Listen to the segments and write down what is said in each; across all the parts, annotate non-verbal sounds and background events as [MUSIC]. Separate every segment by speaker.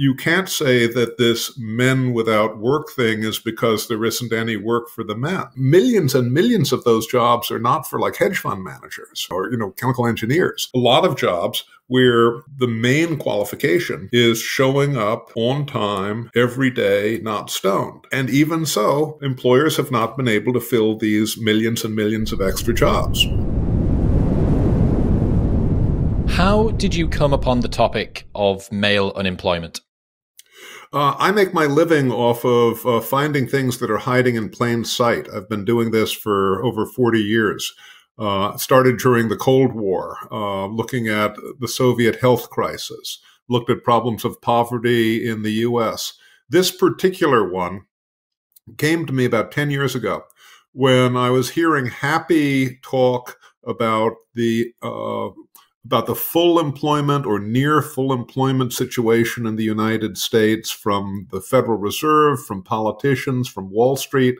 Speaker 1: you can't say that this men without work thing is because there isn't any work for the men. Millions and millions of those jobs are not for like hedge fund managers or, you know, chemical engineers. A lot of jobs where the main qualification is showing up on time every day, not stoned. And even so, employers have not been able to fill these millions and millions of extra jobs.
Speaker 2: How did you come upon the topic of male unemployment?
Speaker 1: Uh, I make my living off of uh, finding things that are hiding in plain sight. I've been doing this for over 40 years. Uh, started during the Cold War, uh, looking at the Soviet health crisis, looked at problems of poverty in the US. This particular one came to me about 10 years ago when I was hearing happy talk about the uh, about the full employment or near full employment situation in the United States from the Federal Reserve, from politicians, from Wall Street.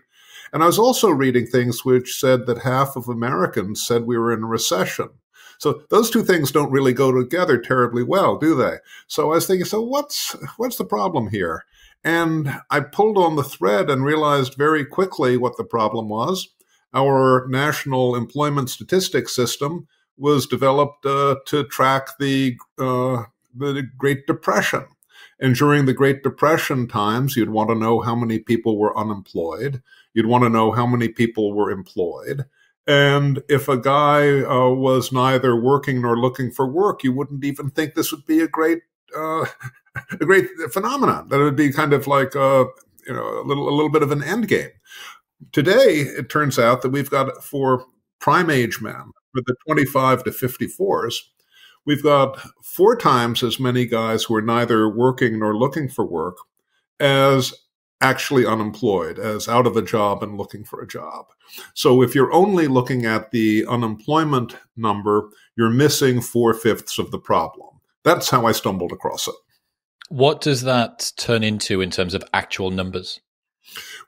Speaker 1: And I was also reading things which said that half of Americans said we were in a recession. So those two things don't really go together terribly well, do they? So I was thinking, so what's what's the problem here? And I pulled on the thread and realized very quickly what the problem was. Our national employment statistics system was developed uh, to track the uh, the Great Depression. And during the Great Depression times, you'd want to know how many people were unemployed. You'd want to know how many people were employed. And if a guy uh, was neither working nor looking for work, you wouldn't even think this would be a great, uh, [LAUGHS] a great phenomenon. That it would be kind of like a, uh, you know, a little, a little bit of an end game. Today, it turns out that we've got for prime age men, for the 25 to 54s, we've got four times as many guys who are neither working nor looking for work as actually unemployed, as out of a job and looking for a job. So if you're only looking at the unemployment number, you're missing four fifths of the problem. That's how I stumbled across it.
Speaker 2: What does that turn into in terms of actual numbers?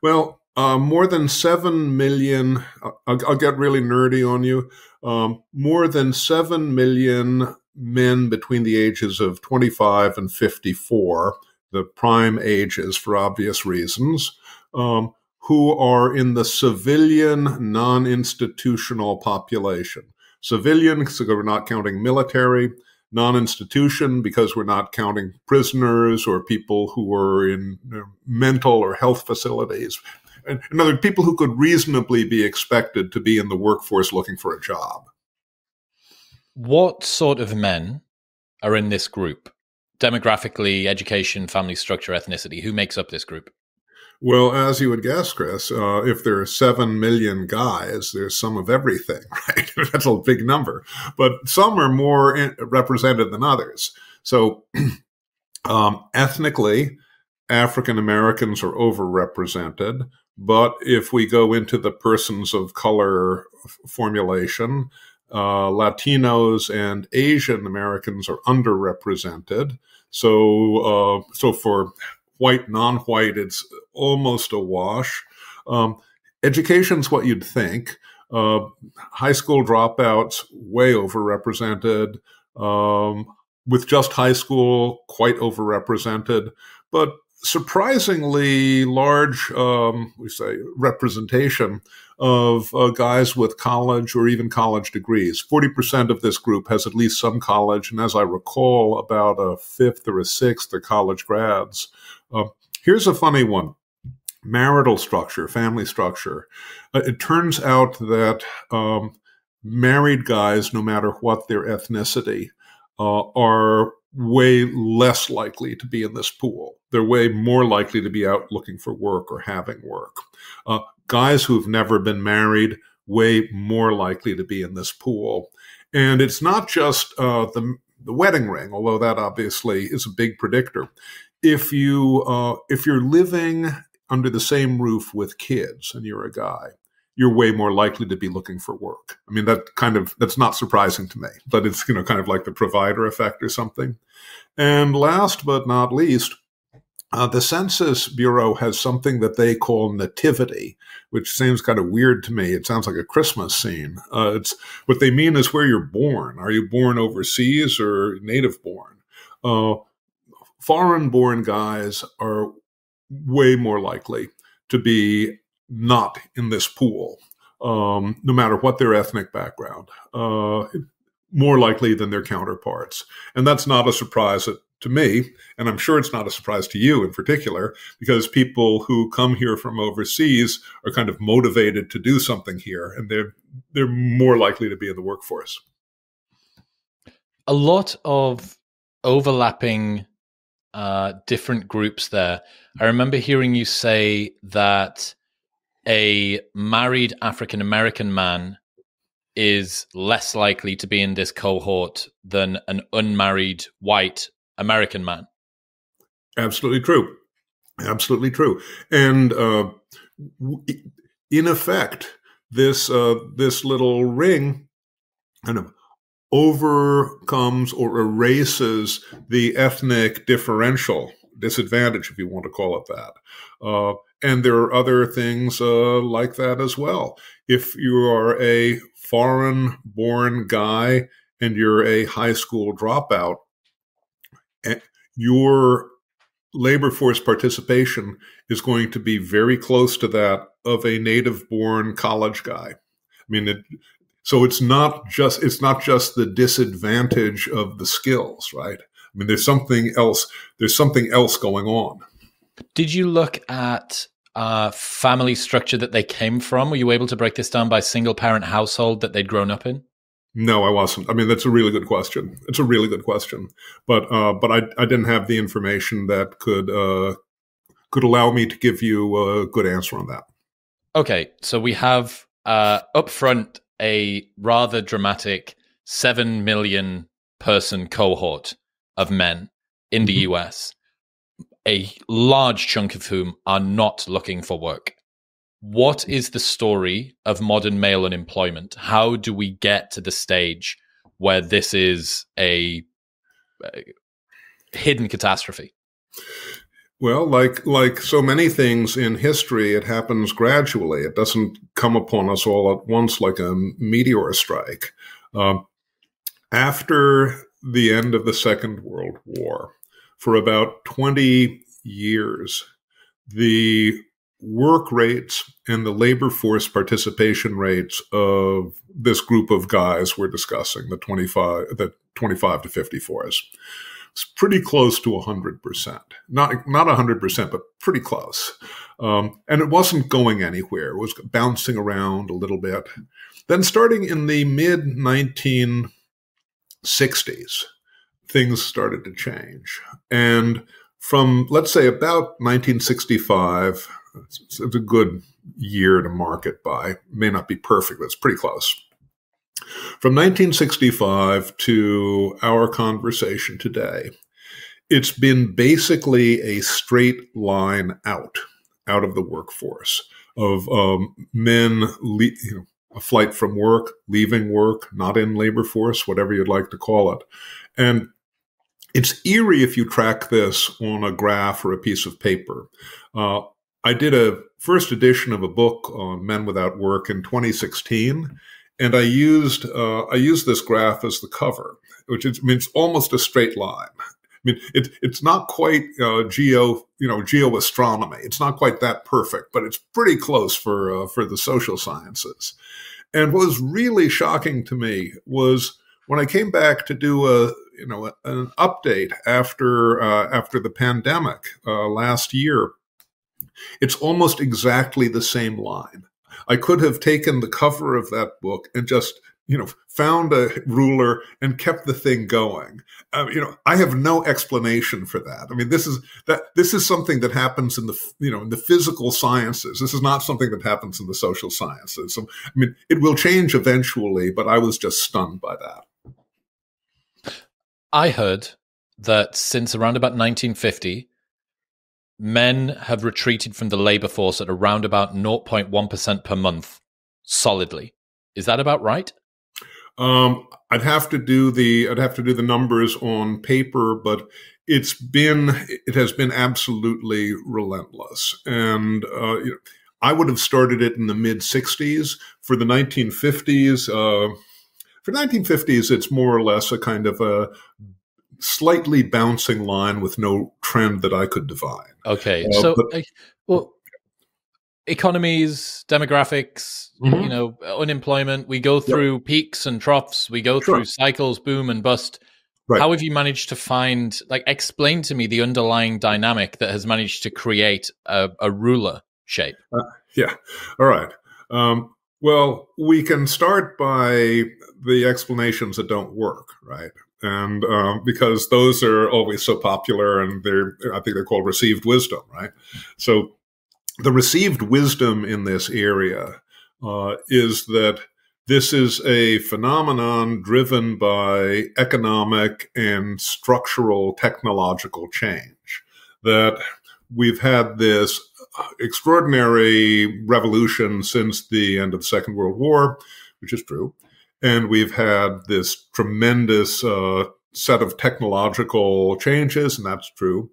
Speaker 1: Well, uh, more than 7 million, I'll, I'll, get really nerdy on you. Um, more than 7 million men between the ages of 25 and 54, the prime ages for obvious reasons, um, who are in the civilian non institutional population. Civilian, because we're not counting military, non institution, because we're not counting prisoners or people who are in mental or health facilities, in other people who could reasonably be expected to be in the workforce looking for a job.
Speaker 2: What sort of men are in this group? Demographically, education, family structure, ethnicity. Who makes up this group?
Speaker 1: Well, as you would guess, Chris, uh, if there are seven million guys, there's some of everything, [LAUGHS] right? That's a big number. But some are more in- represented than others. So, [CLEARS THROAT] um, ethnically, African Americans are overrepresented. But if we go into the persons of color formulation, uh, Latinos and Asian Americans are underrepresented. So, uh, so for white, non-white, it's almost a wash. Um, education's what you'd think. Uh, high school dropouts way overrepresented. Um, with just high school, quite overrepresented. But surprisingly large, um, we say, representation of uh, guys with college or even college degrees. 40% of this group has at least some college, and as I recall, about a fifth or a sixth are college grads. Uh, here's a funny one marital structure, family structure. Uh, it turns out that um, married guys, no matter what their ethnicity, uh, are way less likely to be in this pool. They're way more likely to be out looking for work or having work. Uh, guys who've never been married, way more likely to be in this pool. And it's not just uh, the, the wedding ring, although that obviously is a big predictor. If you uh, if you're living under the same roof with kids and you're a guy, you're way more likely to be looking for work. I mean, that kind of, that's not surprising to me, but it's, you know, kind of like the provider effect or something. And last but not least, uh, the Census Bureau has something that they call nativity, which seems kind of weird to me. It sounds like a Christmas scene. Uh, it's what they mean is where you're born. Are you born overseas or native born? Uh, foreign born guys are way more likely to be not in this pool, um, no matter what their ethnic background, uh, more likely than their counterparts. And that's not a surprise to me, and I'm sure it's not a surprise to you in particular, because people who come here from overseas are kind of motivated to do something here, and they're they're more likely to be in the workforce.
Speaker 2: A lot of overlapping uh, different groups there. I remember hearing you say that a married African American man is less likely to be in this cohort than an unmarried white American man.
Speaker 1: Absolutely true. Absolutely true. And uh, in effect, this uh, this little ring kind of overcomes or erases the ethnic differential disadvantage, if you want to call it that. Uh, and there are other things uh, like that as well. If you are a foreign born guy and you're a high school dropout, eh, your labor force participation is going to be very close to that of a native born college guy. I mean, it, so it's not just it's not just the disadvantage of the skills, right? I mean, there's something else. There's something else going on.
Speaker 2: Did you look at uh, family structure that they came from? Were you able to break this down by single parent household that they'd grown up in?
Speaker 1: No, I wasn't. I mean, that's a really good question. It's a really good question, but uh, but I I didn't have the information that could uh, could allow me to give you a good answer on that.
Speaker 2: Okay, so we have uh, up front a rather dramatic seven million person cohort of men in the mm-hmm. US a large chunk of whom are not looking for work. What is the story of modern male unemployment? How do we get to the stage where this is a, a hidden catastrophe?
Speaker 1: Well, like like so many things in history, it happens gradually. It doesn't come upon us all at once like a meteor strike. Um, after the end of the Second World War, for about 20 years, the work rates and the labor force participation rates of this group of guys we're discussing, the 25, the 25 to 54s, it's pretty close to 100%. Not, not 100%, but pretty close. Um, and it wasn't going anywhere. It was bouncing around a little bit. Then starting in the mid 1960s, things started to change. And from, let's say, about 1965, it's, it's a good year to mark it by. May not be perfect, but it's pretty close. From 1965 to our conversation today, it's been basically a straight line out, out of the workforce of um, men, you know, a flight from work, leaving work, not in labor force, whatever you'd like to call it. And it's eerie if you track this on a graph or a piece of paper. Uh, I did a first edition of a book on men without work in 2016, and I used uh, I used this graph as the cover, which is, means almost a straight line. I mean, it, it's not quite uh, geo, you know, geoastronomy. It's not quite that perfect, but it's pretty close for uh, for the social sciences. And what was really shocking to me was when I came back to do a you know an update after uh, after the pandemic uh, last year, it's almost exactly the same line. I could have taken the cover of that book and just you know found a ruler and kept the thing going. Uh, you know, I have no explanation for that. I mean, this is that this is something that happens in the you know in the physical sciences. This is not something that happens in the social sciences. So, I mean, it will change eventually, but I was just stunned by that.
Speaker 2: I heard that since around about 1950, men have retreated from the labor force at around about 0.1% per month solidly. Is that about right?
Speaker 1: Um, I'd have to do the I'd have to do the numbers on paper, but it's been it has been absolutely relentless. And uh, you know, I would have started it in the mid '60s. For the 1950s, uh, for 1950s, it's more or less a kind of a slightly bouncing line with no trend that I could divine.
Speaker 2: Okay, uh, so but, well, economies, demographics, mm-hmm. you know, unemployment. We go through yep. peaks and troughs. We go sure. through cycles, boom and bust. Right. How have you managed to find, like, explain to me the underlying dynamic that has managed to create a, a ruler shape? Uh,
Speaker 1: yeah. All right. Um, well, we can start by the explanations that don't work, right? And um, because those are always so popular, and they're, I think they're called received wisdom, right? So the received wisdom in this area uh, is that this is a phenomenon driven by economic and structural technological change. That we've had this extraordinary revolution since the end of the Second World War, which is true. And we've had this tremendous uh, set of technological changes, and that's true.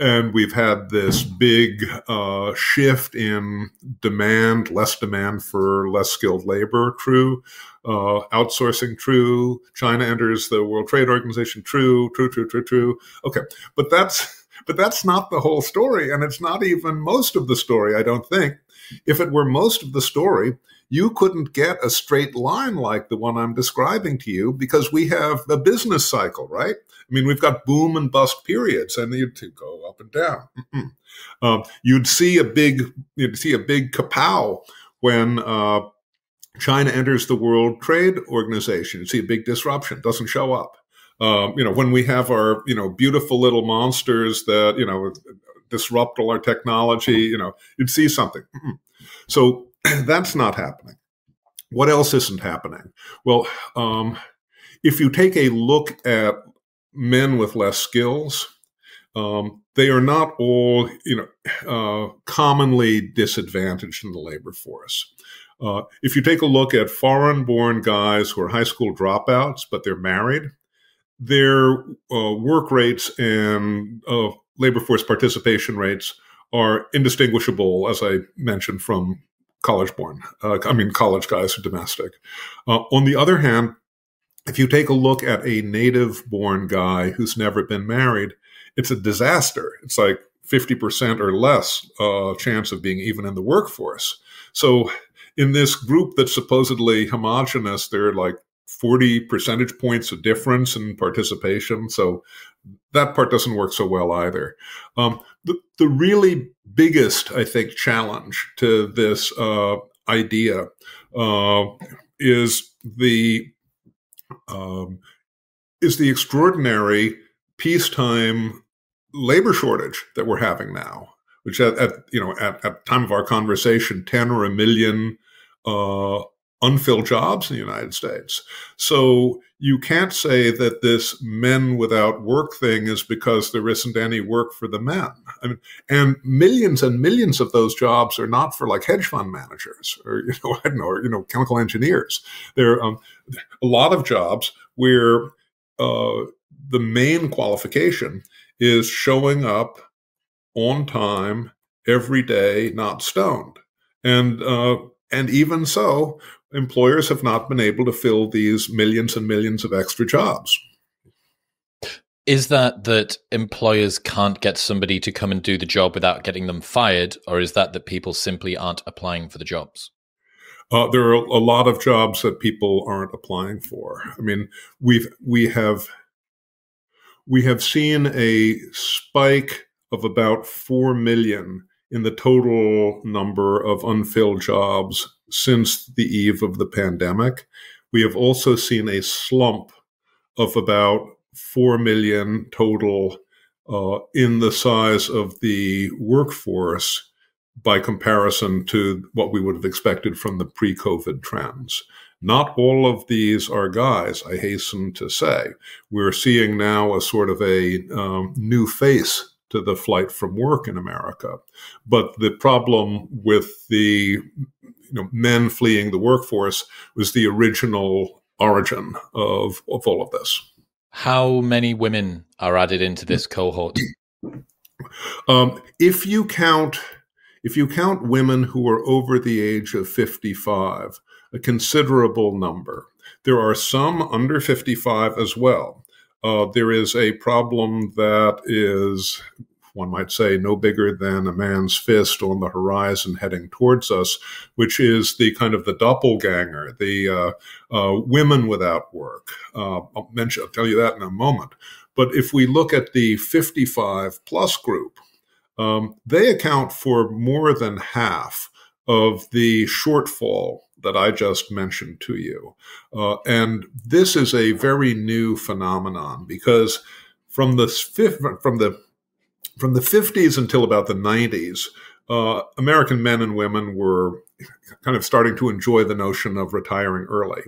Speaker 1: And we've had this big uh, shift in demand, less demand for less skilled labor, true. Uh, outsourcing, true. China enters the World Trade Organization, true, true, true, true, true. Okay, but that's [LAUGHS] but that's not the whole story, and it's not even most of the story. I don't think. If it were most of the story, you couldn't get a straight line like the one I'm describing to you because we have a business cycle, right? I mean, we've got boom and bust periods, and you go up and down. Um, you'd see a big, you'd see a big kapow when uh, China enters the World Trade Organization. You'd see a big disruption. Doesn't show up. Um, you know, when we have our, you know, beautiful little monsters that, you know, disrupt all our technology, you know, you'd see something. So [CLEARS THROAT] that's not happening. What else isn't happening? Well, um, if you take a look at men with less skills, um, they are not all, you know, uh, commonly disadvantaged in the labor force. Uh, if you take a look at foreign-born guys who are high school dropouts, but they're married, their uh, work rates and uh, labor force participation rates are indistinguishable, as I mentioned, from college born. Uh, I mean, college guys who are domestic. Uh, on the other hand, if you take a look at a native born guy who's never been married, it's a disaster. It's like 50% or less uh, chance of being even in the workforce. So, in this group that's supposedly homogenous, there are like 40 percentage points of difference in participation. So that part doesn't work so well either. Um, the, the really biggest, I think, challenge to this uh, idea uh, is the um, is the extraordinary peacetime labor shortage that we're having now, which at, at you know at, at time of our conversation, ten or a million uh, unfilled jobs in the United States. So you can't say that this men without work thing is because there isn't any work for the men. I mean, and millions and millions of those jobs are not for like hedge fund managers or you know [LAUGHS] I don't know or, you know chemical engineers. There are um, a lot of jobs where uh, the main qualification is showing up on time every day, not stoned. And uh, and even so, employers have not been able to fill these millions and millions of extra jobs.
Speaker 2: Is that that employers can't get somebody to come and do the job without getting them fired, or is that that people simply aren't applying for the jobs?
Speaker 1: Uh, there are a lot of jobs that people aren't applying for. I mean, we've we have we have seen a spike of about four million in the total number of unfilled jobs since the eve of the pandemic. We have also seen a slump of about 4 million total uh, in the size of the workforce by comparison to what we would have expected from the pre COVID trends. Not all of these are guys, I hasten to say. We're seeing now a sort of a um, new face to the flight from work in America. But the problem with the you know, men fleeing the workforce was the original origin of, of all of this.
Speaker 2: How many women are added into this cohort? [CLEARS THROAT]
Speaker 1: Um, if you count, if you count women who are over the age of fifty-five, a considerable number. There are some under fifty-five as well, uh, there is a problem that is one might say, no bigger than a man's fist on the horizon heading towards us, which is the kind of the doppelganger, the uh, uh, women without work. Uh, I'll mention, I'll tell you that in a moment. But if we look at the 55 plus group, um, they account for more than half of the shortfall that I just mentioned to you. Uh, and this is a very new phenomenon because from the from the from the 50s until about the 90s, uh, American men and women were kind of starting to enjoy the notion of retiring early.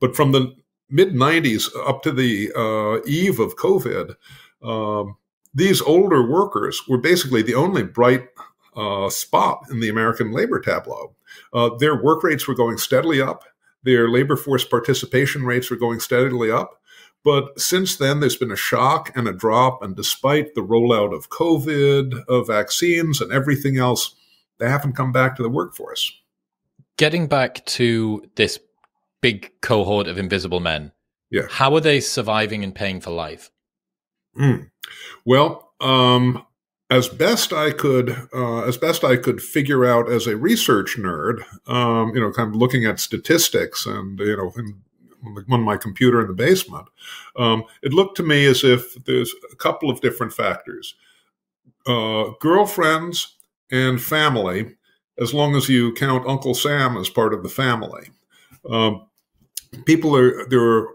Speaker 1: But from the mid 90s up to the uh, eve of COVID, um, these older workers were basically the only bright uh, spot in the American labor tableau. Uh, their work rates were going steadily up. Their labor force participation rates were going steadily up. But since then, there's been a shock and a drop. And despite the rollout of COVID, of vaccines, and everything else, they haven't come back to the workforce.
Speaker 2: Getting back to this big cohort of invisible men,
Speaker 1: yeah.
Speaker 2: how are they surviving and paying for life?
Speaker 1: Mm. Well, um, as best I could, uh, as best I could figure out as a research nerd, um, you know, kind of looking at statistics and you know, on my computer in the basement, um, it looked to me as if there's a couple of different factors. Uh, girlfriends and family, as long as you count Uncle Sam as part of the family. Um, people are, there are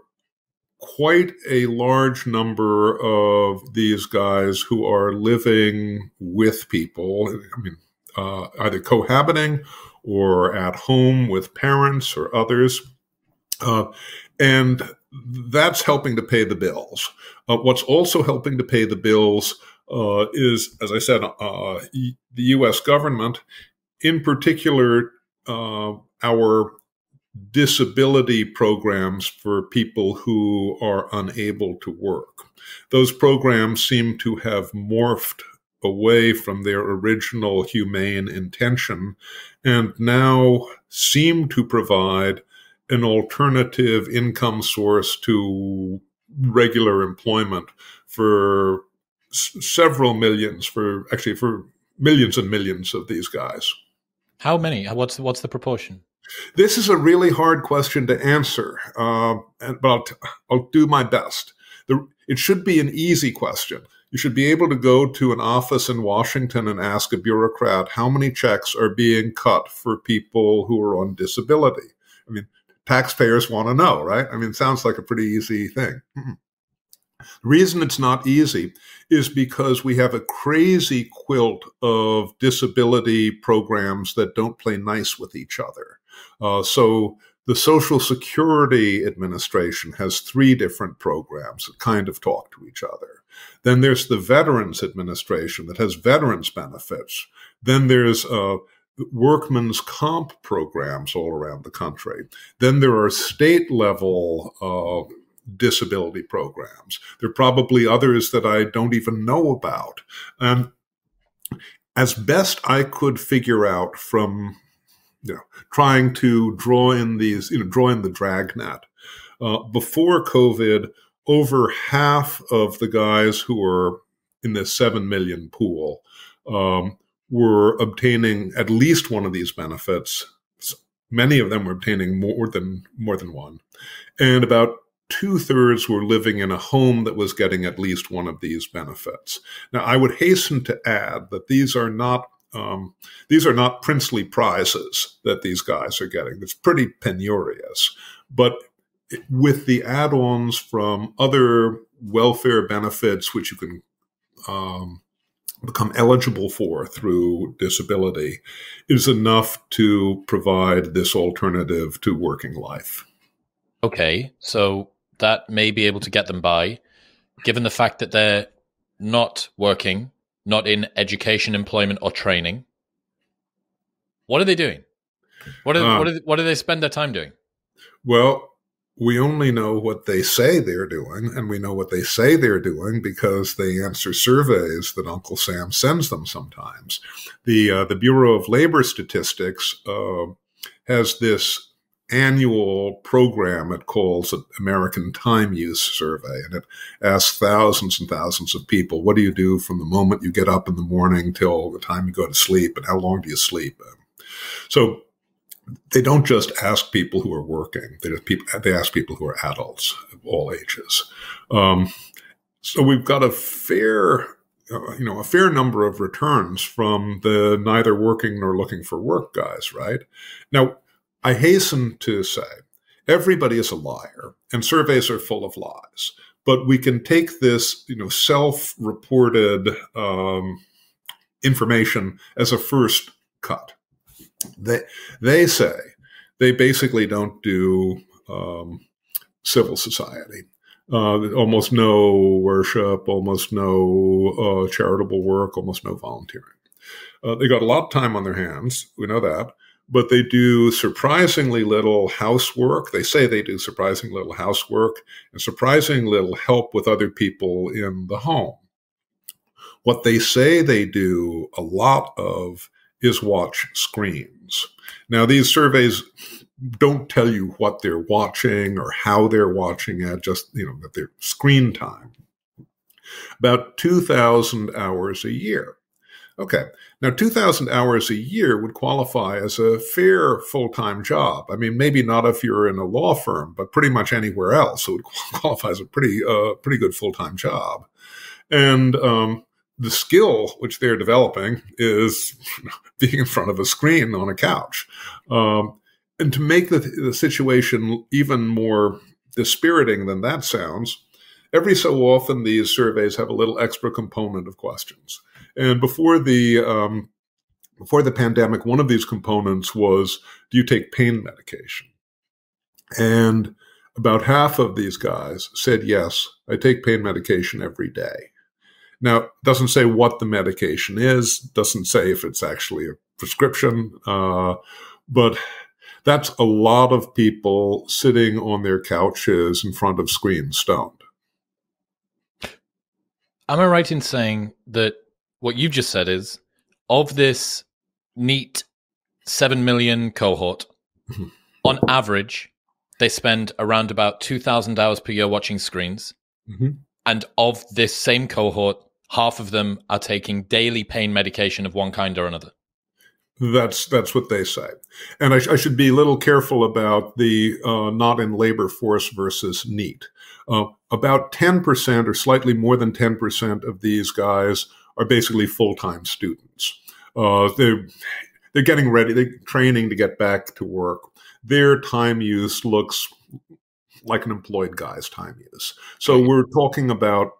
Speaker 1: quite a large number of these guys who are living with people. I mean, uh, either cohabiting or at home with parents or others. Uh, and that's helping to pay the bills. Uh, what's also helping to pay the bills uh, is, as I said, uh, the U.S. government, in particular, uh, our disability programs for people who are unable to work. Those programs seem to have morphed away from their original humane intention and now seem to provide an alternative income source to regular employment for s- several millions for actually for millions and millions of these guys.
Speaker 2: How many? What's what's the proportion?
Speaker 1: This is a really hard question to answer uh, but I'll, t- I'll do my best. The, it should be an easy question. You should be able to go to an office in Washington and ask a bureaucrat how many checks are being cut for people who are on disability. I mean, taxpayers want to know, right? I mean, it sounds like a pretty easy thing. The reason it's not easy is because we have a crazy quilt of disability programs that don't play nice with each other. Uh, so the Social Security Administration has three different programs that kind of talk to each other. Then there's the Veterans Administration that has veterans benefits. Then there's uh, workman's comp programs all around the country. Then there are state level uh, disability programs. There are probably others that I don't even know about. And as best I could figure out from you know, trying to draw in these, you know, draw in the dragnet. Uh, before COVID, over half of the guys who were in this 7 million pool um, were obtaining at least one of these benefits. Many of them were obtaining more than more than one, and about two thirds were living in a home that was getting at least one of these benefits. Now, I would hasten to add that these are not um, these are not princely prizes that these guys are getting. It's pretty penurious, but with the add-ons from other welfare benefits, which you can um, become eligible for through disability is enough to provide this alternative to working life.
Speaker 2: Okay, so that may be able to get them by, given the fact that they're not working, not in education, employment, or training. What are they doing? What, are, uh, what, are, what do they spend their time doing?
Speaker 1: Well, we only know what they say they're doing, and we know what they say they're doing because they answer surveys that Uncle Sam sends them sometimes. The uh, the Bureau of Labor Statistics uh, has this annual program it calls an American Time Use Survey, and it asks thousands and thousands of people, what do you do from the moment you get up in the morning till the time you go to sleep, and how long do you sleep? So they don't just ask people who are working; they people, they ask people who are adults of all ages. Um, so we've got a fair uh, you know, a fair number of returns from the neither working nor looking for work guys, right? Now, I hasten to say everybody is a liar and surveys are full of lies, but we can take this, you know, self-reported um, information as a first cut. They they say they basically don't do um, civil society. Uh, almost no worship, almost no uh, charitable work, almost no volunteering. Uh, they got a lot of time on their hands. We know that but they do surprisingly little housework. They say they do surprising little housework and surprising little help with other people in the home. What they say they do a lot of is watch screens. Now, these surveys don't tell you what they're watching or how they're watching it, just, you know, that their screen time. About 2,000 hours a year. Okay. Now, 2,000 hours a year would qualify as a fair full time job. I mean, maybe not if you're in a law firm, but pretty much anywhere else, it would [LAUGHS] qualify as a pretty, uh, pretty good full time job. And um, the skill which they're developing is [LAUGHS] being in front of a screen on a couch. Um, and to make the, the situation even more dispiriting than that sounds, every so often these surveys have a little extra component of questions. And before the um, before the pandemic, one of these components was do you take pain medication? And about half of these guys said yes, I take pain medication every day. Now, it doesn't say what the medication is, doesn't say if it's actually a prescription, uh, but that's a lot of people sitting on their couches in front of screens stoned.
Speaker 2: Am I right in saying that what you've just said is of this NEET 7 million cohort, mm-hmm. on average, they spend around about 2,000 hours per year watching screens. Mm-hmm. And of this same cohort, half of them are taking daily pain medication of one kind or another.
Speaker 1: That's that's what they say, and I, sh- I should be a little careful about the uh, not in labor force versus NEET. Uh, about ten percent, or slightly more than ten percent, of these guys are basically full time students. Uh, they're they're getting ready, they're training to get back to work. Their time use looks like an employed guy's time use. So we're talking about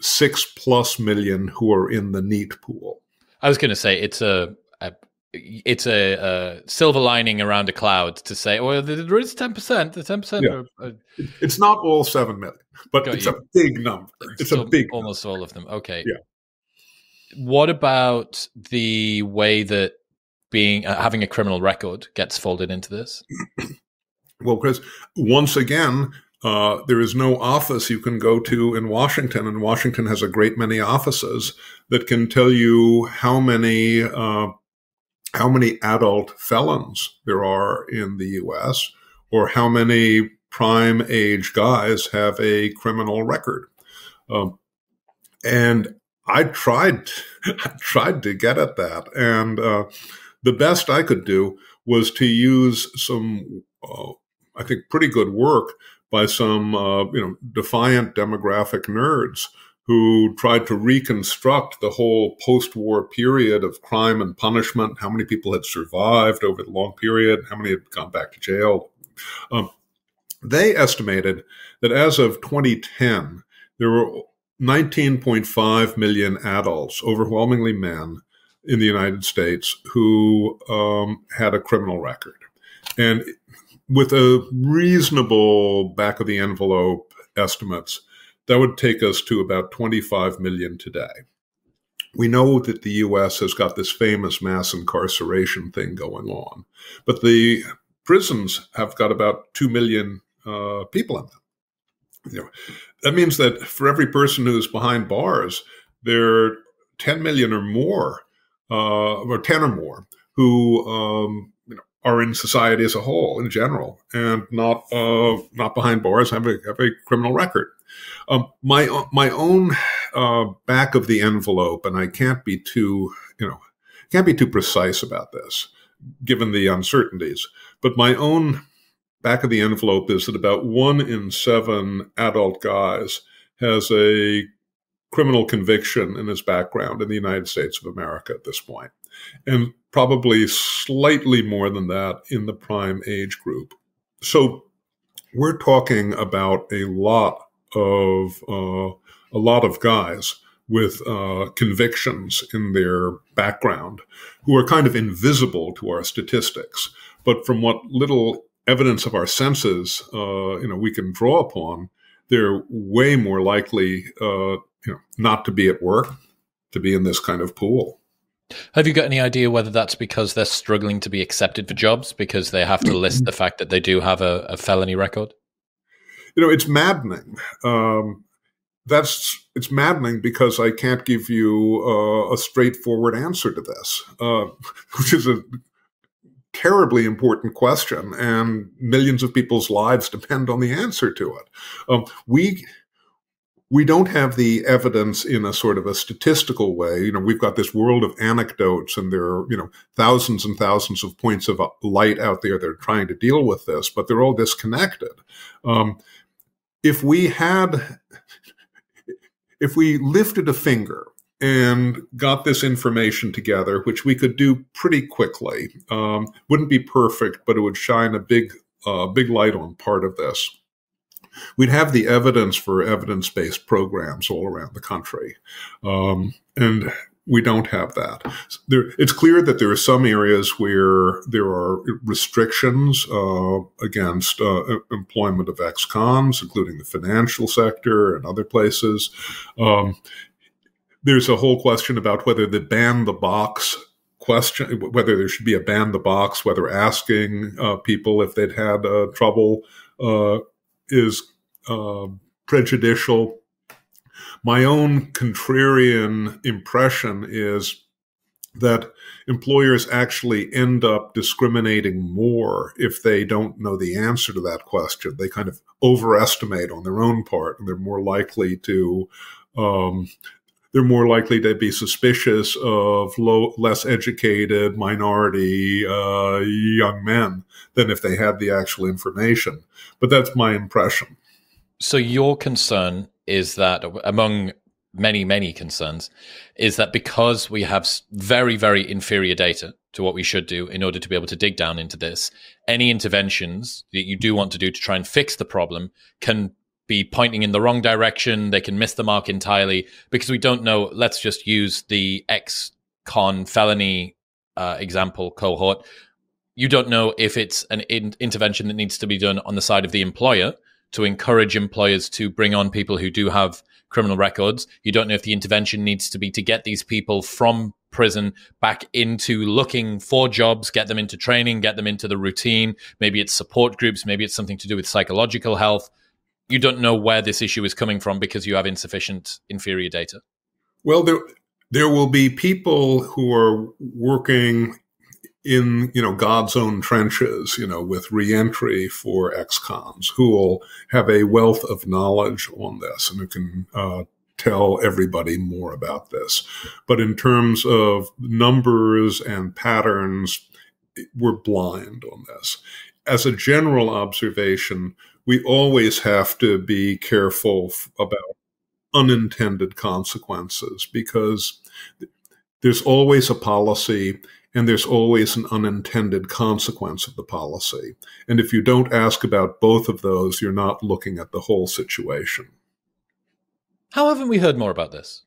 Speaker 1: six plus million who are in the NEET pool.
Speaker 2: I was going to say it's a, a it's a, a, silver lining around a cloud to say, well, there is ten percent. The ten percent.
Speaker 1: It's not all seven million, but it's you. a big number. It's, it's a big,
Speaker 2: almost
Speaker 1: number.
Speaker 2: all of them. Okay.
Speaker 1: Yeah
Speaker 2: what about the way that being uh, having a criminal record gets folded into this? [CLEARS THROAT]
Speaker 1: well, Chris, once again, uh, there is no office you can go to in Washington, and Washington has a great many offices that can tell you how many uh, how many adult felons there are in the U.S. or how many prime age guys have a criminal record. Um, and I tried, [LAUGHS] I tried to get at that, and uh, the best I could do was to use some, uh, I think, pretty good work by some, uh, you know, defiant demographic nerds who tried to reconstruct the whole post-war period of crime and punishment, how many people had survived over the long period, how many had gone back to jail. Um, they estimated that as of 2010, there were 19.5 million adults, overwhelmingly men, in the United States who um, had a criminal record. And with a reasonable back of the envelope estimates, that would take us to about 25 million today. We know that the US has got this famous mass incarceration thing going on, but the prisons have got about 2 million uh, people in them. You know, that means that for every person who's behind bars, there are 10 million or more, uh, or 10 or more, who um, are in society as a whole, in general, and not uh, not behind bars, have a have a criminal record. Um, my my own uh, back of the envelope, and I can't be too you know can't be too precise about this, given the uncertainties. But my own back of the envelope is that about one in seven adult guys has a criminal conviction in his background in the United States of America at this point, and probably slightly more than that in the prime age group. So we're talking about a lot of uh, a lot of guys with uh, convictions in their background who are kind of invisible to our statistics, but from what little evidence of our senses, uh, you know, we can draw upon, they're way more likely, uh, you know, not to be at work, to be in this kind of pool.
Speaker 2: Have you got any idea whether that's because they're struggling to be accepted for jobs because they have to [CLEARS THROAT] list the fact that they do have a, a felony record?
Speaker 1: You know, it's maddening. Um, that's it's maddening because I can't give you uh, a straightforward answer to this, uh, [LAUGHS] which is a terribly important question, and millions of people's lives depend on the answer to it. Um, we we don't have the evidence in a sort of a statistical way. You know, we've got this world of anecdotes, and there are you know thousands and thousands of points of light out there that are trying to deal with this, but they're all disconnected. Um, if we had, if we lifted a finger and got this information together, which we could do pretty quickly. Um, wouldn't be perfect, but it would shine a big, uh, big light on part of this. We'd have the evidence for evidence based programs all around the country. Um, and we don't have that. There, it's clear that there are some areas where there are restrictions uh, against uh, employment of ex-cons, including the financial sector and other places. Um, there's a whole question about whether the ban the box question, whether there should be a ban the box, whether asking uh, people if they'd had uh, trouble uh, is uh, prejudicial. My own contrarian impression is that employers actually end up discriminating more if they don't know the answer to that question. They kind of overestimate on their own part, and they're more likely to um, they're more likely to be suspicious of low, less educated minority uh, young men than if they had the actual information. But that's my impression.
Speaker 2: So your concern is that among many, many concerns is that because we have very, very inferior data to what we should do in order to be able to dig down into this, any interventions that you do want to do to try and fix the problem can be pointing in the wrong direction. They can miss the mark entirely because we don't know. Let's just use the ex con felony uh, example cohort. You don't know if it's an in- intervention that needs to be done on the side of the employer to encourage employers to bring on people who do have criminal records. You don't know if the intervention needs to be to get these people from prison back into looking for jobs, get them into training, get them into the routine. Maybe it's support groups, maybe it's something to do with psychological health you don't know where this issue is coming from because you have insufficient inferior data?
Speaker 1: Well, there there will be people who are working in you know God's own trenches, you know, with reentry for ex-cons who will have a wealth of knowledge on this and who can uh, tell everybody more about this. But in terms of numbers and patterns, we're blind on this. As a general observation, we always have to be careful about unintended consequences because there's always a policy and there's always an unintended consequence of the policy. And if you don't ask about both of those, you're not looking at the whole situation.
Speaker 2: How haven't we heard more about this?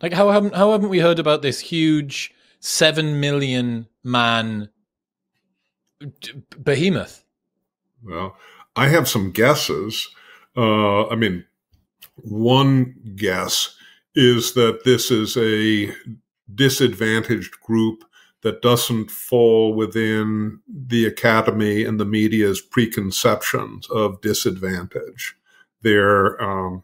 Speaker 2: Like, how haven't, how haven't we heard about this huge 7 million man behemoth?
Speaker 1: Well, I have some guesses. Uh, I mean, one guess is that this is a disadvantaged group that doesn't fall within the academy and the media's preconceptions of disadvantage. They're um,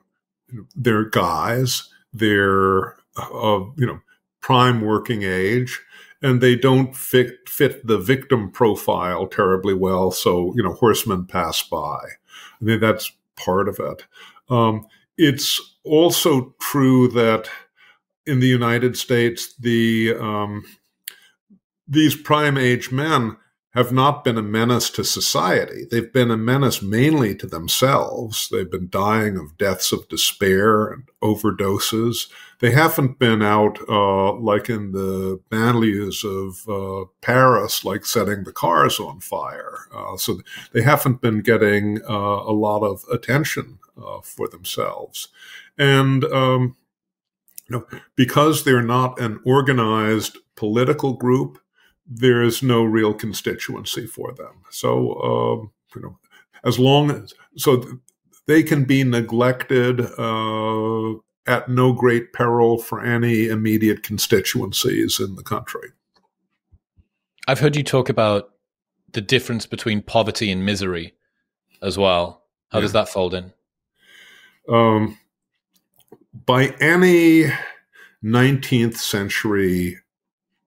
Speaker 1: they're guys. They're of you know prime working age, and they don't fit, fit the victim profile terribly well. So, you know, horsemen pass by. I think that's part of it. Um, it's also true that in the United States, the um, these prime age men have not been a menace to society. They've been a menace mainly to themselves. They've been dying of deaths of despair and overdoses. They haven't been out uh, like in the banlieues of uh, Paris, like setting the cars on fire. Uh, so they haven't been getting uh, a lot of attention uh, for themselves. And um, you know, because they're not an organized political group, there's no real constituency for them. So, um, you know, as long as so they can be neglected uh, at no great peril for any immediate constituencies in the country.
Speaker 2: I've heard you talk about the difference between poverty and misery as well. How yeah. does that fold in? Um,
Speaker 1: by any 19th century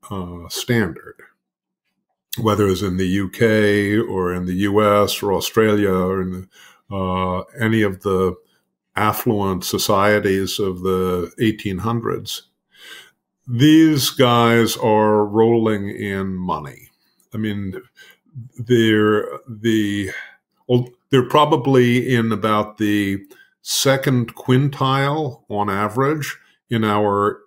Speaker 1: uh, standard, whether it's in the UK or in the US or Australia or in uh, any of the affluent societies of the 1800s, these guys are rolling in money. I mean, they're the they're probably in about the second quintile on average in our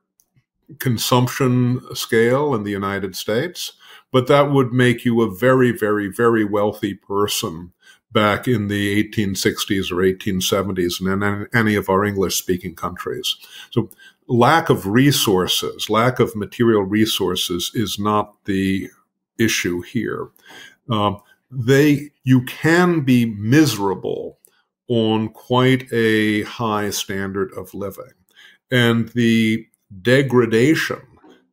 Speaker 1: consumption scale in the United States but that would make you a very, very, very wealthy person back in the 1860s or 1870s in any of our English speaking countries. So lack of resources, lack of material resources is not the issue here. Um, they, you can be miserable on quite a high standard of living. And the degradation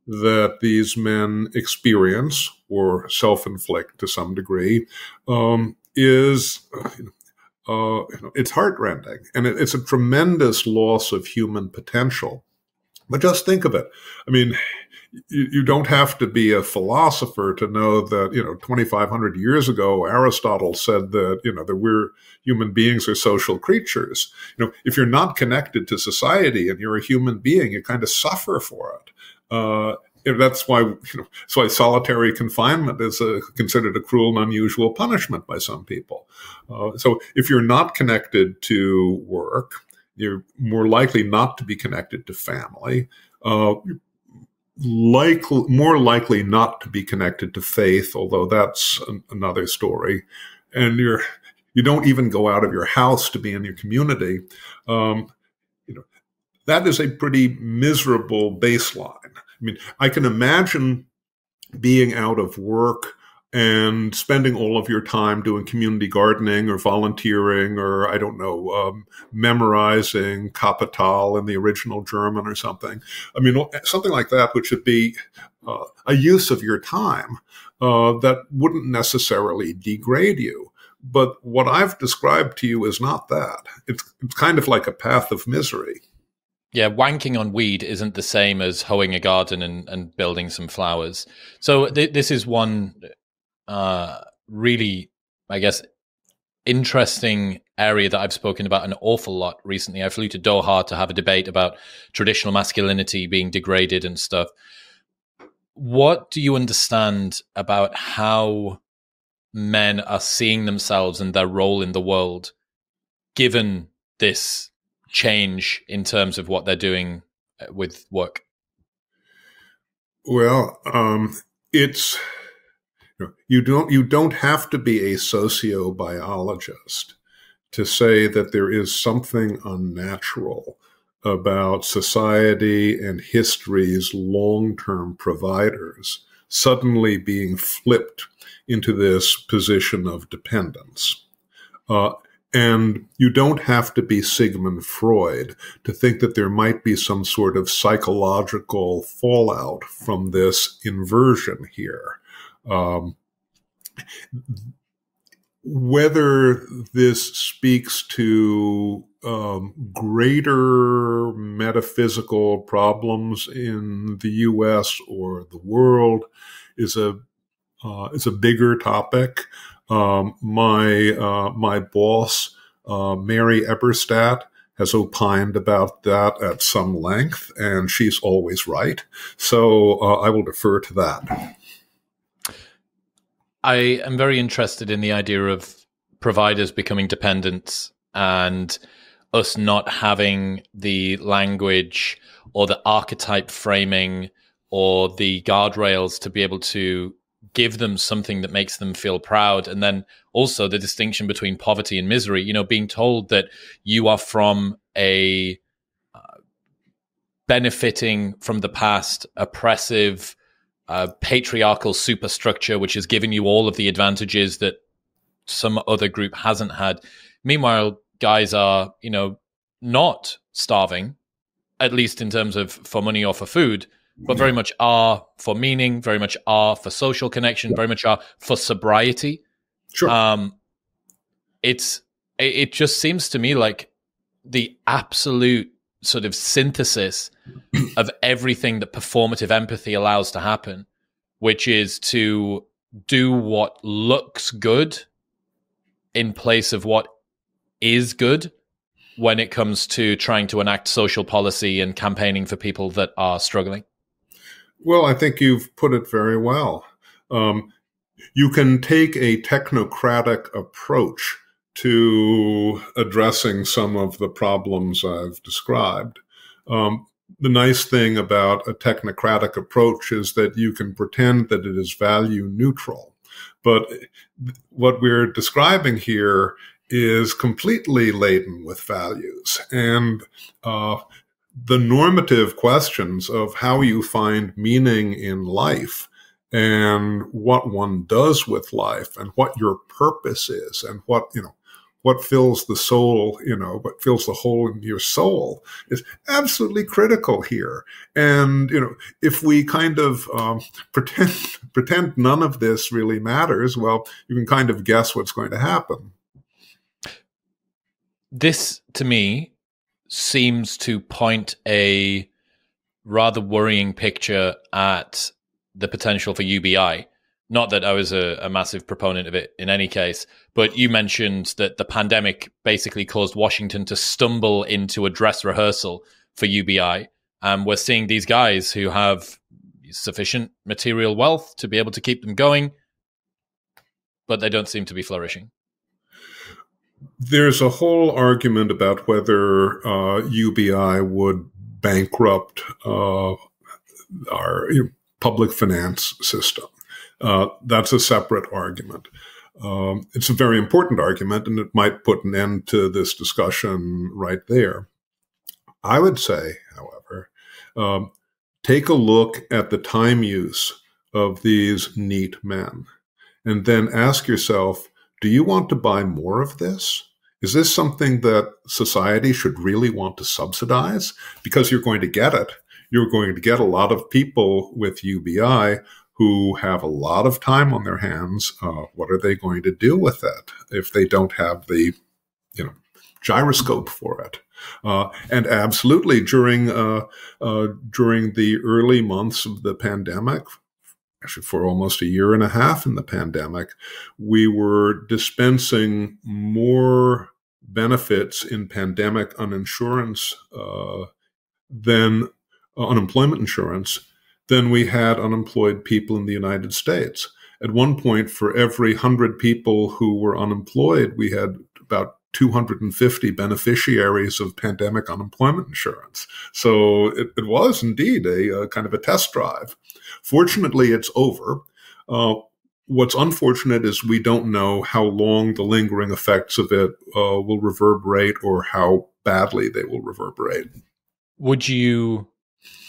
Speaker 1: that these men experience or self inflict to some degree um, is. Uh, you know, it's heartrending and it, it's a tremendous loss of human potential. But just think of it. I mean, you, you, don't have to be a philosopher to know that, you know, 2,500 years ago, Aristotle said that, you know, that we're human beings are social creatures. You know, if you're not connected to society and you're a human being, you kind of suffer for it. Uh, that's why you know, that's why solitary confinement is a, considered a cruel and unusual punishment by some people. Uh, so if you're not connected to work, you're more likely not to be connected to family. Uh, likely, more likely not to be connected to faith, although that's an, another story. And you're you don't even go out of your house to be in your community. Um, you know that is a pretty miserable baseline. I mean, I can imagine being out of work and spending all of your time doing community gardening or volunteering or I don't know, um, memorizing Kapital in the original German or something. I mean, something like that, which would be uh, a use of your time uh, that wouldn't necessarily degrade you. But what I've described to you is not that. It's, it's kind of like a path of misery.
Speaker 2: Yeah, wanking on weed isn't the same as hoeing a garden and, and building some flowers. So th- this is one uh, really, I guess, interesting area that I've spoken about an awful lot recently. I flew to Doha to have a debate about traditional masculinity being degraded and stuff. What do you understand about how men are seeing themselves and their role in the world given this change in terms of what they're doing uh, with work?
Speaker 1: Well, um, it's you don't you don't have to be a sociobiologist to say that there is something unnatural about society and history's long-term providers suddenly being flipped into this position of dependence. Uh, and you don't have to be Sigmund Freud to think that there might be some sort of psychological fallout from this inversion here. Um, whether this speaks to um, greater metaphysical problems in the U.S. or the world is a uh, is a bigger topic. Um, my uh, my boss, uh, Mary Eberstadt, has opined about that at some length, and she's always right. So uh, I will defer to that.
Speaker 2: I am very interested in the idea of providers becoming dependent and us not having the language or the archetype framing or the guardrails to be able to give them something that makes them feel proud. And then also the distinction between poverty and misery you know being told that you are from a uh, benefiting from the past oppressive uh, patriarchal superstructure which has given you all of the advantages that some other group hasn't had. Meanwhile guys are you know not starving at least in terms of for money or for food but very much are for meaning, very much are for social connection, very much are for sobriety.
Speaker 1: Sure. Um,
Speaker 2: it's it, it just seems to me like the absolute sort of synthesis [CLEARS THROAT] of everything that performative empathy allows to happen, which is to do what looks good in place of what is good when it comes to trying to enact social policy and campaigning for people that are struggling.
Speaker 1: Well, I think you've put it very well. Um, you can take a technocratic approach to addressing some of the problems I've described. Um, the nice thing about a technocratic approach is that you can pretend that it is value neutral. But what we're describing here is completely laden with values. And uh, the normative questions of how you find meaning in life and what one does with life and what your purpose is and what, you know, what fills the soul, you know, what fills the hole in your soul is absolutely critical here. And, you know, if we kind of um, [LAUGHS] pretend, pretend none of this really matters, well, you can kind of guess what's going to happen.
Speaker 2: This, to me, seems to point a rather worrying picture at the potential for UBI. Not that I was a, a, massive proponent of it in any case, but you mentioned that the pandemic basically caused Washington to stumble into a dress rehearsal for UBI. Um, we're seeing these guys who have sufficient material wealth to be able to keep them going, but they don't seem to be flourishing
Speaker 1: there's a whole argument about whether uh, UBI would bankrupt uh, our public finance system. Uh, that's a separate argument. Um, it's a very important argument, and it might put an end to this discussion right there. I would say, however, um, take a look at the time use of these NEET men, and then ask yourself do you want to buy more of this? Is this something that society should really want to subsidize? Because you're going to get it. You're going to get a lot of people with UBI who have a lot of time on their hands. Uh, what are they going to do with it if they don't have the, you know, gyroscope for it? Uh, and absolutely, during uh, uh, during the early months of the pandemic, actually for almost a year and a half in the pandemic, we were dispensing more benefits in pandemic uninsurance uh, than uh, unemployment insurance than we had unemployed people in the United States. At one point, for every 100 people who were unemployed, we had about 250 beneficiaries of pandemic unemployment insurance. So it, it was indeed a, a, kind of a test drive. Fortunately, it's over. Uh, what's unfortunate is we don't know how long the lingering effects of it uh, will reverberate or how badly they will reverberate.
Speaker 2: Would you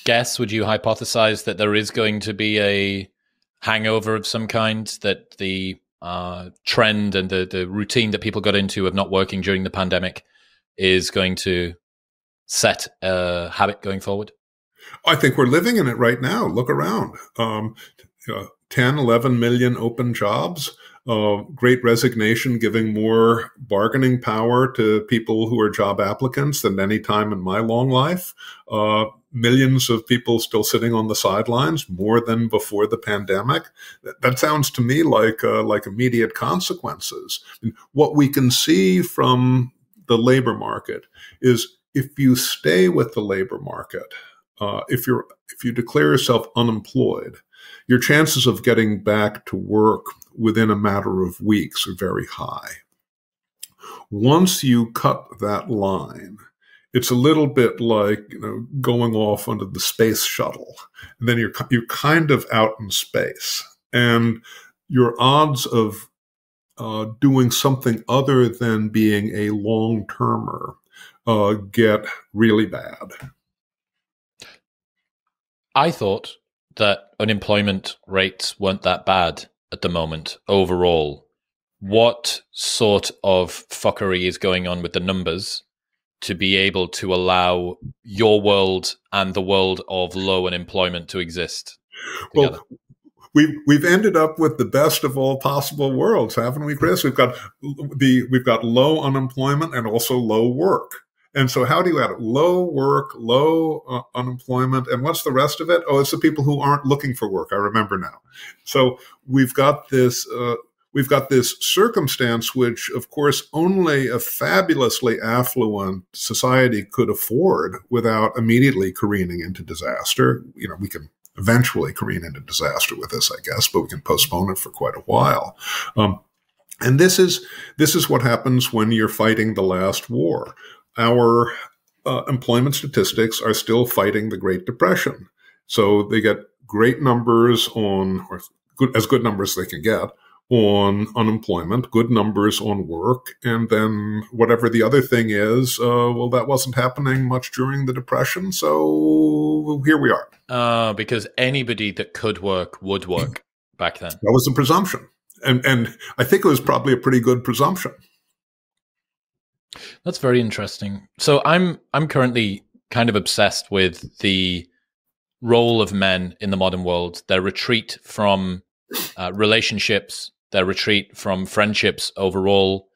Speaker 2: guess, would you hypothesize that there is going to be a hangover of some kind, that the uh, trend and the, the routine that people got into of not working during the pandemic is going to set a habit going forward?
Speaker 1: I think we're living in it right now. Look around. Um, uh, 10, 11 million open jobs. uh, great resignation giving more bargaining power to people who are job applicants than any time in my long life. Uh, millions of people still sitting on the sidelines, more than before the pandemic. That, that sounds to me like uh, like immediate consequences. And what we can see from the labor market is if you stay with the labor market, uh, if you're if you declare yourself unemployed, your chances of getting back to work within a matter of weeks are very high. Once you cut that line, it's a little bit like you know going off under the space shuttle, and then you're you're kind of out in space, and your odds of uh, doing something other than being a long termer uh, get really bad.
Speaker 2: I thought that unemployment rates weren't that bad at the moment overall. What sort of fuckery is going on with the numbers to be able to allow your world and the world of low unemployment to exist?
Speaker 1: Together? Well, we've we've ended up with the best of all possible worlds, haven't we, Chris? We've got the we've got low unemployment and also low work. And so, how do you add it? Low work, low uh, unemployment, and what's the rest of it? Oh, it's the people who aren't looking for work. I remember now. So we've got this. Uh, we've got this circumstance, which, of course, only a fabulously affluent society could afford without immediately careening into disaster. You know, we can eventually careen into disaster with this, I guess, but we can postpone it for quite a while. Um, and this is this is what happens when you're fighting the last war our uh, employment statistics are still fighting the Great Depression. So they get great numbers on, or good, as good numbers as they can get on unemployment, good numbers on work, and then whatever the other thing is, uh, well, that wasn't happening much during the Depression. So here we are.
Speaker 2: Uh, because anybody that could work would work back then.
Speaker 1: That was the presumption. And, and I think it was probably a pretty good presumption.
Speaker 2: That's very interesting. So I'm I'm currently kind of obsessed with the role of men in the modern world, their retreat from uh, relationships, their retreat from friendships overall.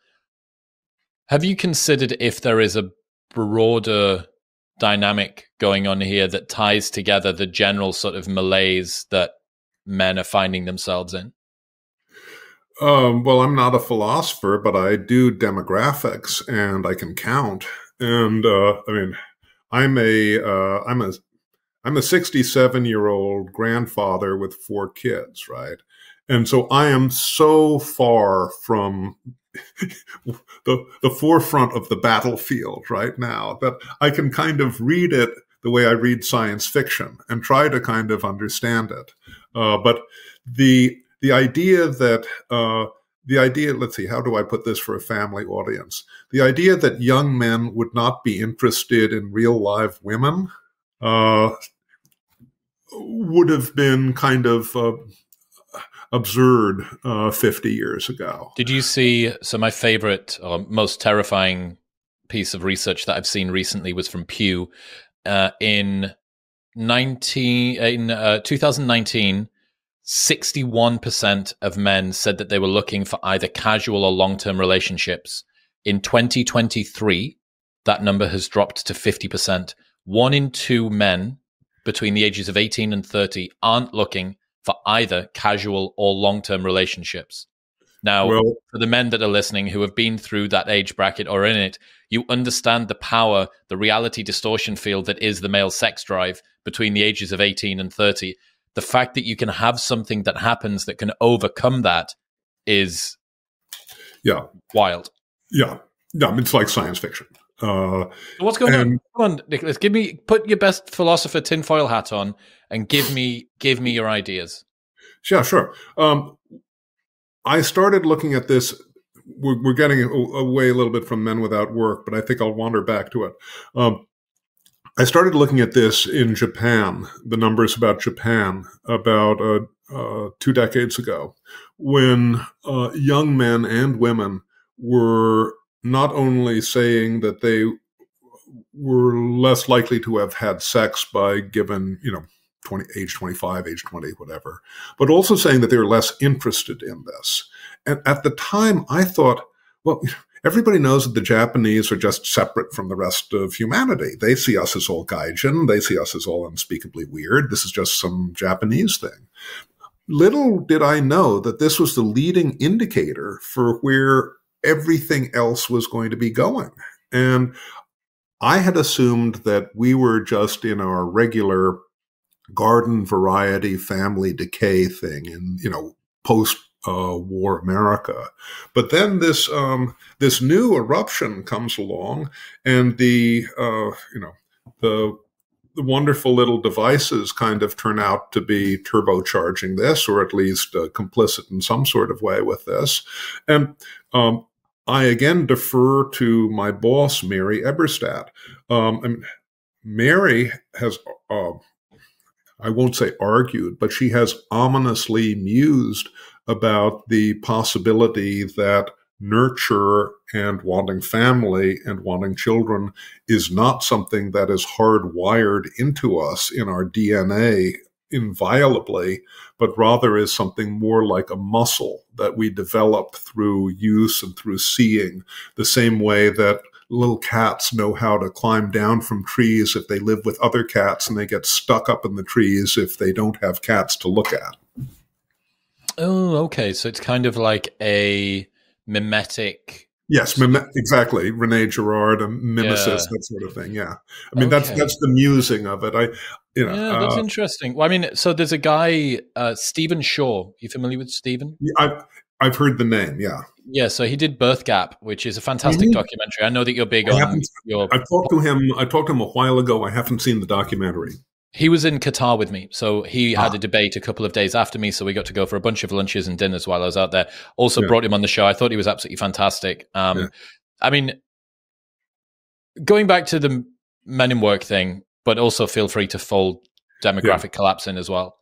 Speaker 2: Have you considered if there is a broader dynamic going on here that ties together the general sort of malaise that men are finding themselves in?
Speaker 1: Um, well, I'm not a philosopher, but I do demographics and I can count. And uh, I mean, I'm a uh, I'm a I'm a 67 year old grandfather with four kids, right? And so I am so far from [LAUGHS] the the forefront of the battlefield right now that I can kind of read it the way I read science fiction and try to kind of understand it. Uh, but the the idea that uh, the idea let's see how do i put this for a family audience? The idea that young men would not be interested in real live women uh, would have been kind of uh, absurd uh, 50 years ago.
Speaker 2: Did you see so my favorite or most terrifying piece of research that i've seen recently was from pew uh, in 19 in uh, 2019 61% of men said that they were looking for either casual or long term relationships. In 2023, that number has dropped to 50%. One in two men between the ages of 18 and 30 aren't looking for either casual or long term relationships. Now, well, for the men that are listening who have been through that age bracket or in it, you understand the power, the reality distortion field that is the male sex drive between the ages of 18 and 30 the fact that you can have something that happens that can overcome that is
Speaker 1: yeah.
Speaker 2: wild.
Speaker 1: Yeah. No it's like science fiction. Uh,
Speaker 2: what's going and, on? Come on nicholas give me put your best philosopher tinfoil hat on and give me give me your ideas.
Speaker 1: Yeah sure. Um, i started looking at this we're, we're getting away a little bit from men without work but i think i'll wander back to it. Um, I started looking at this in Japan, the numbers about Japan about uh, uh, two decades ago, when uh, young men and women were not only saying that they were less likely to have had sex by given, you know, 20, age 25, age 20, whatever, but also saying that they were less interested in this. And at the time, I thought, well, everybody knows that the Japanese are just separate from the rest of humanity. They see us as all gaijin. They see us as all unspeakably weird. This is just some Japanese thing. Little did I know that this was the leading indicator for where everything else was going to be going. And I had assumed that we were just in our regular garden variety family decay thing in, you know, post uh, war America. But then this um, this new eruption comes along, and the uh, you know the the wonderful little devices kind of turn out to be turbocharging this, or at least uh, complicit in some sort of way with this. And um, I again defer to my boss, Mary Eberstadt. Um, and Mary has, uh, I won't say argued, but she has ominously mused about the possibility that nurture and wanting family and wanting children is not something that is hardwired into us in our DNA inviolably, but rather is something more like a muscle that we develop through use and through seeing, the same way that little cats know how to climb down from trees if they live with other cats and they get stuck up in the trees if they don't have cats to look at.
Speaker 2: Oh, okay. So it's kind of like a mimetic
Speaker 1: Yes, mim- exactly. Rene Girard, a mimesis, yeah. that sort of thing. Yeah, I mean okay. that's that's the musing of it. I, you know,
Speaker 2: yeah, that's uh, interesting. Well, I mean, so there's a guy, uh, Stephen Shaw. You familiar with Stephen?
Speaker 1: I've I've heard the name. Yeah.
Speaker 2: Yeah, so he did Birth Gap, which is a fantastic mm-hmm. documentary. I know that you're big I on your.
Speaker 1: I talked to him. I talked to him a while ago. I haven't seen the documentary.
Speaker 2: He was in Qatar with me, so he ah. had a debate a couple of days after me. So we got to go for a bunch of lunches and dinners while I was out there. Also yeah. brought him on the show. I thought he was absolutely fantastic. Um, yeah. I mean, going back to the men in work thing, but also feel free to fold demographic yeah. collapse in as well.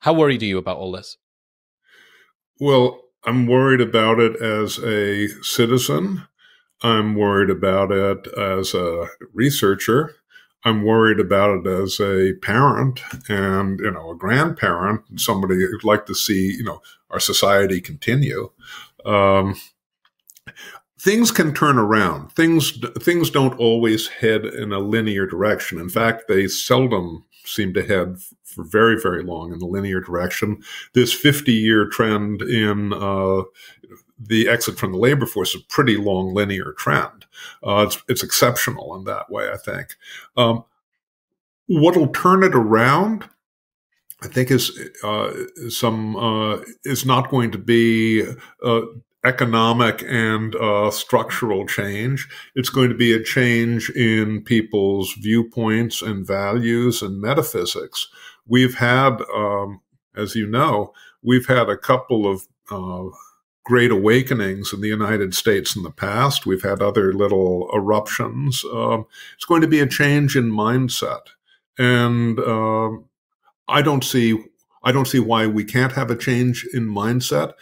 Speaker 2: How worried are you about all this?
Speaker 1: Well, I'm worried about it as a citizen. I'm worried about it as a researcher. I'm worried about it as a parent and, you know, a grandparent, somebody who'd like to see, you know, our society continue. Um, things can turn around. Things, things don't always head in a linear direction. In fact, they seldom seem to head for very, very long in a linear direction. This 50 year trend in, uh, the exit from the labor force is a pretty long linear trend. Uh, it's, it's exceptional in that way, I think. Um, what'll turn it around, I think, is uh, some uh, is not going to be uh, economic and uh, structural change. It's going to be a change in people's viewpoints and values and metaphysics. We've had, um, as you know, we've had a couple of uh, great awakenings in the United States in the past. We've had other little eruptions. Um, it's going to be a change in mindset, and uh, I don't see I don't see why we can't have a change in mindset.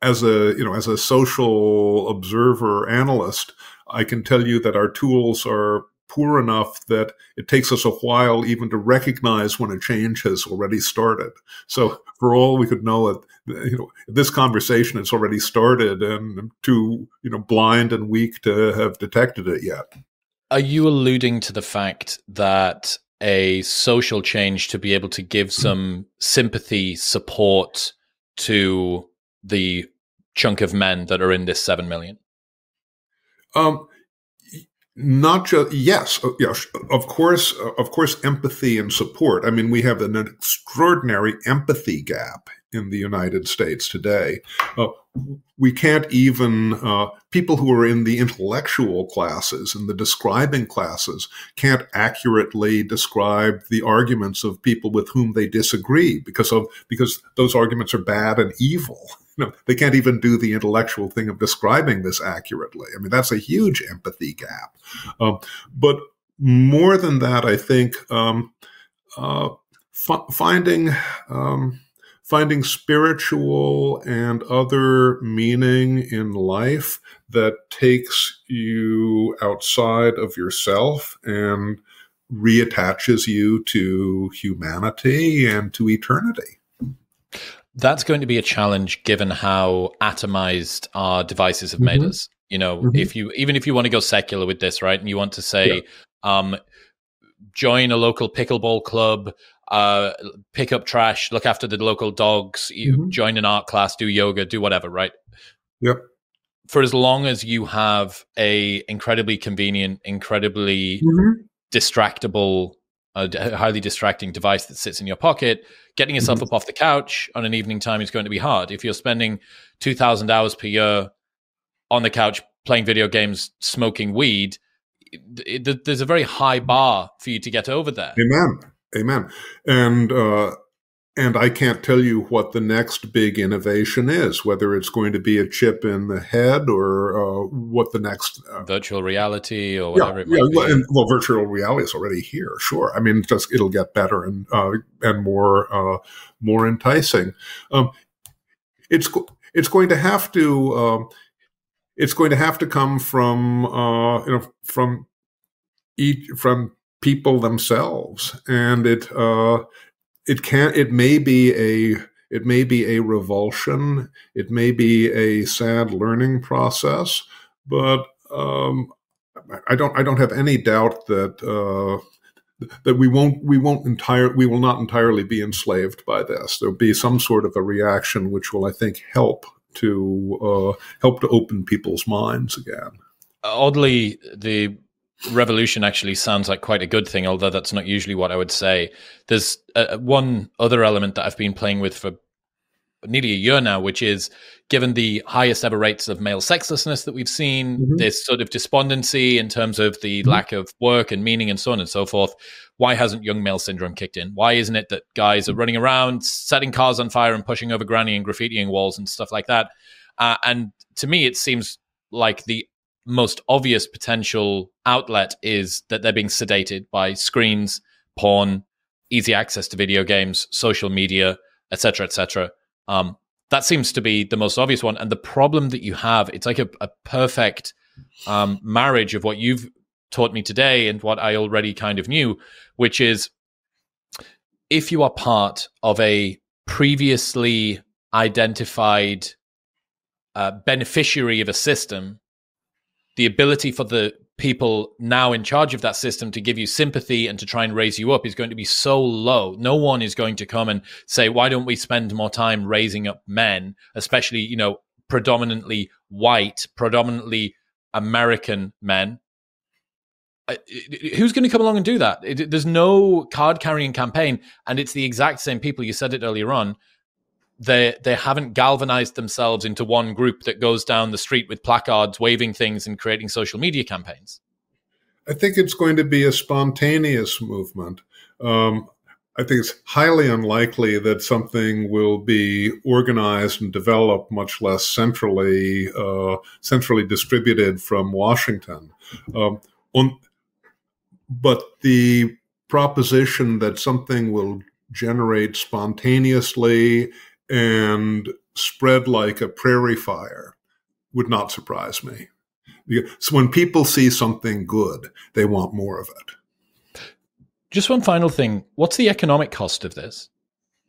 Speaker 1: As a you know, as a social observer analyst, I can tell you that our tools are poor enough that it takes us a while even to recognize when a change has already started. So for all we could know, you know, this conversation has already started and I'm too, you know, blind and weak to have detected it yet.
Speaker 2: Are you alluding to the fact that a social change to be able to give hmm. some sympathy, support to the chunk of men that are in this 7 million?
Speaker 1: Um, not just yes uh, yes of course uh, of course empathy and support. I mean we have an extraordinary empathy gap in the united states today. Uh, we can't even uh, people who are in the intellectual classes and the describing classes can't accurately describe the arguments of people with whom they disagree because of because those arguments are bad and evil [LAUGHS] you know, they can't even do the intellectual thing of describing this accurately. I mean, that's a huge empathy gap. Um, but more than that, I think um, uh, finding um, finding spiritual and other meaning in life that takes you outside of yourself and reattaches you to humanity and to eternity.
Speaker 2: That's going to be a challenge given how atomized our devices have mm-hmm. made us. You know, mm-hmm. if you even if you want to go secular with this, right, and you want to say, yeah. um, join a local pickleball club, uh, pick up trash, look after the local dogs, you mm-hmm. join an art class, do yoga, do whatever, right?
Speaker 1: Yep.
Speaker 2: For as long as you have a incredibly convenient, incredibly mm-hmm. Uh, highly distracting device that sits in your pocket, getting yourself mm-hmm. up off the couch on an evening time is going to be hard. If you're spending two thousand hours per year on the couch playing video games, smoking weed, it, it, there's a very high bar for you to get over there.
Speaker 1: Amen. Amen. And uh, and I can't tell you what the next big innovation is, whether it's going to be a chip in the head or uh, what the next
Speaker 2: uh, virtual reality or whatever.
Speaker 1: Yeah, yeah and, well, virtual reality is already here. Sure, I mean, just it'll get better and uh, and more uh, more enticing. Um, it's it's going to have to um, it's going to have to come from uh, you know from each from people themselves, and it uh, it can it may be a it may be a revulsion, it may be a sad learning process, but um, I don't I don't have any doubt that uh, that we won't we won't entire we will not entirely be enslaved by this. There'll be some sort of a reaction which will I think help to uh, help to open people's minds again.
Speaker 2: Oddly, the revolution actually sounds like quite a good thing, although that's not usually what I would say. There's uh, one other element that I've been playing with for nearly a year now, which is given the highest ever rates of male sexlessness that we've seen, mm-hmm. this sort of despondency in terms of the mm-hmm. lack of work and meaning and so on and so forth. Why hasn't young male syndrome kicked in? Why isn't it that guys are running around setting cars on fire and pushing over granny and graffitiing walls and stuff like that? Uh, and to me, it seems like the most obvious potential outlet is that they're being sedated by screens, porn, easy access to video games, social media, etc., etc. Um, that seems to be the most obvious one. And the problem that you have, it's like a, a perfect um, marriage of what you've taught me today and what I already kind of knew, which is if you are part of a previously identified uh, beneficiary of a system the ability for the people now in charge of that system to give you sympathy and to try and raise you up is going to be so low. No one is going to come and say, why don't we spend more time raising up men, especially, you know, predominantly white, predominantly American men? Who's going to come along and do that? There's no card carrying campaign. And it's the exact same people. You said it earlier on they they haven't galvanized themselves into one group that goes down the street with placards waving things and creating social media campaigns.
Speaker 1: I think it's going to be a spontaneous movement. Um, i think it's highly unlikely that something will be organized and developed much less centrally uh, centrally distributed from washington. Um, on, but the proposition that something will generate spontaneously and spread like a prairie fire would not surprise me. So when people see something good, they want more of it.
Speaker 2: Just one final thing. What's the economic cost of this?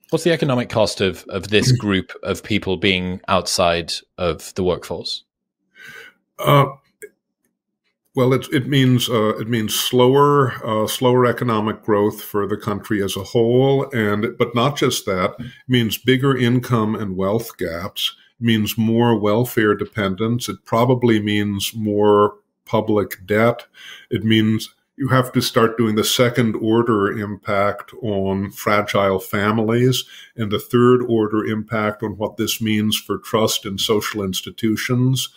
Speaker 2: What's the economic cost of, of this [CLEARS THROAT] group of people being outside of the workforce?
Speaker 1: Uh, well, it, it means uh, it means slower uh, slower economic growth for the country as a whole, and but not just that. It means bigger income and wealth gaps. It means more welfare dependence. It probably means more public debt. It means you have to start doing the second order impact on fragile families and the third order impact on what this means for trust in social institutions.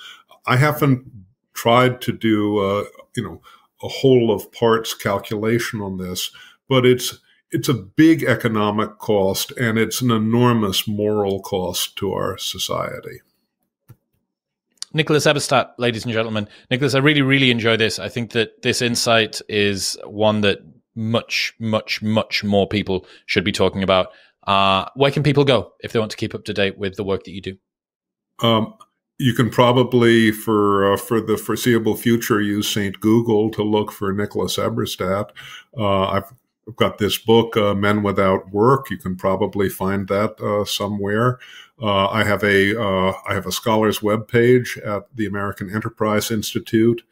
Speaker 1: I haven't tried to do a, you know a whole of parts calculation on this, but it's it's a big economic cost and it's an enormous moral cost to our society.
Speaker 2: Nicholas Eberstadt, ladies and gentlemen. Nicholas, I really, really enjoy this. I think that this insight is one that much, much, much more people should be talking about. Uh, where can people go if they want to keep up to date with the work that you do?
Speaker 1: Um, you can probably, for uh, for the foreseeable future, use Saint Google to look for Nicholas Eberstadt. Uh, I've got this book, uh, Men Without Work. You can probably find that uh, somewhere. Uh, I have a uh, I have a scholars web page at the American Enterprise Institute,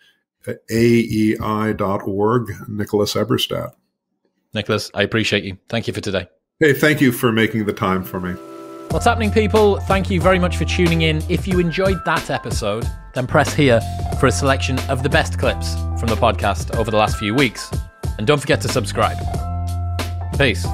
Speaker 1: aei.org. Nicholas Eberstadt.
Speaker 2: Nicholas, I appreciate you. Thank you for today.
Speaker 1: Hey, thank you for making the time for me.
Speaker 2: What's happening, people? Thank you very much for tuning in. If you enjoyed that episode, then press here for a selection of the best clips from the podcast over the last few weeks. And don't forget to subscribe. Peace.